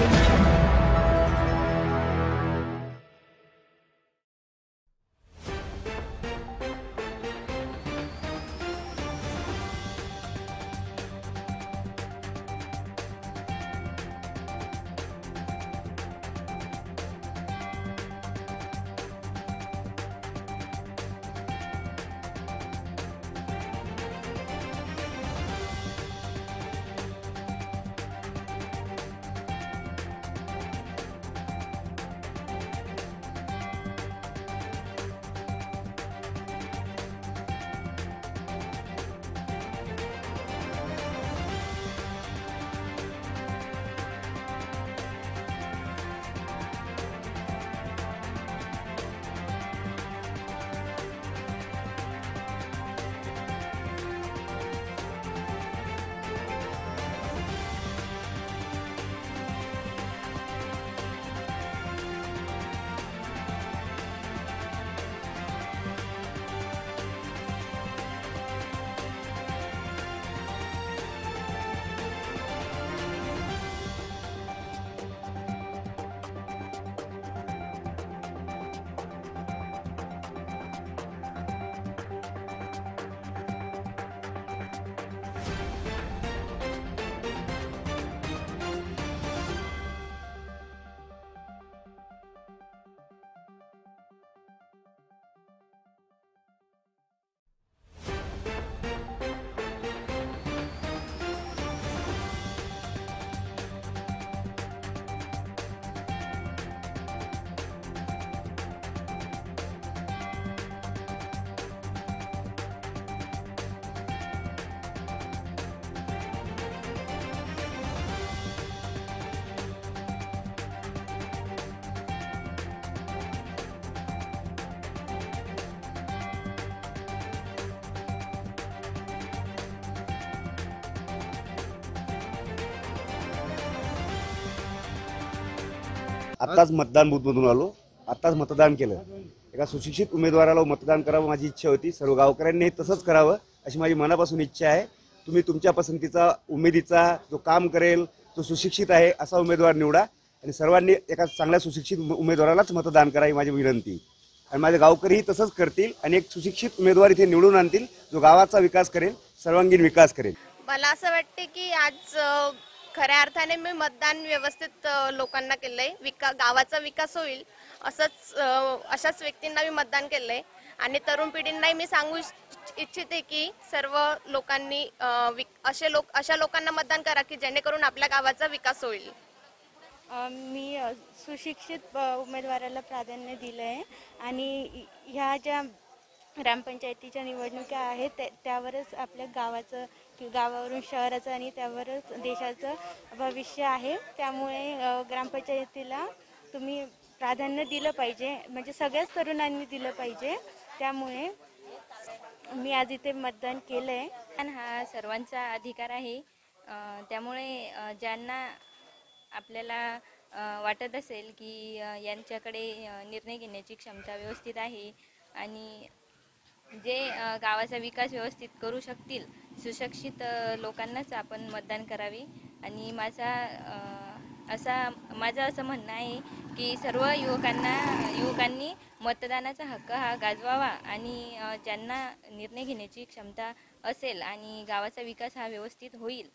Thank you. आत्ताच मतदान बूथमधून आलो. आत्ताच मतदान केलं. एका सुशिक्षित उमेदवाराला मतदान करावं माझी इच्छा होती. सर्व गावकऱ्यांनी तसंच करावं अशी माझी मनापासून इच्छा आहे. तुम्ही तुमच्या पसंतीचा उमेदीचा जो काम करेल तो सुशिक्षित आहे असा उमेदवार निवडा आणि सर्वांनी एका चांगल्या सुशिक्षित उमेदवारालाच मतदान करा ही माझी विनंती. आणि माझे गावकरीही तसंच करतील आणि एक सुशिक्षित उमेदवार इथे निवडून आणतील जो गावाचा विकास करेल सर्वांगीण विकास करेल. मला असं वाटते की आज खऱ्या अर्थाने मी मतदान व्यवस्थित अ, लोकांना आहे विका गावाचा विकास होईल असंच अ, अशाच व्यक्तींना मी मतदान केलं आहे आणि तरुण पिढींनाही मी सांगू इच्छ- इच्छिते की सर्व लोकांनी अ, विक- असे लोक अशा लोकांना मतदान करा की जेणेकरून आपल्या गावाचा विकास होईल. अ, मी अ, सुशिक्षित अ, उमेदवाराला प्राधान्य दिलं आहे आणि ह्या ज्या ग्रामपंचायतीच्या निवडणुका आहेत त्या- त्यावरच आपल्या गावाचं गावावरून शहराचं आणि त्यावरच देशाचं भविष्य आहे. त्यामुळे ग्रामपंचायतीला तुम्ही प्राधान्य दिलं पाहिजे. म्हणजे सगळ्याच तरुणांनी दिलं पाहिजे. त्यामुळे मी आज इथे मतदान केलं आहे मतदान हा सर्वांचा अधिकार आहे. त्यामुळे ज्यांना आपल्याला वाटत असेल की यांच्याकडे निर्णय घेण्याची क्षमता व्यवस्थित आहे आणि जे गावाचा विकास व्यवस्थित करू शकतील सुशिक्षित लोकांनाच आपण मतदान करावे. आणि माझा असा माझं असं म्हणणं आहे की सर्व युवकांना युवकांनी मतदानाचा हक्क हा गाजवावा आणि ज्यांना निर्णय घेण्याची क्षमता असेल आणि गावाचा विकास हा व्यवस्थित होईल.